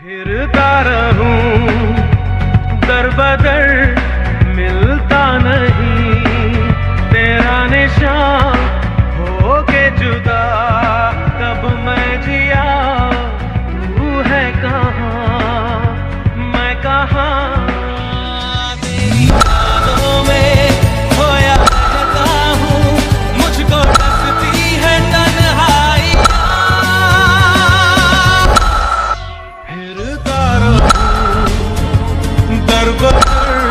फिरता रहूँ दर बदर দরবার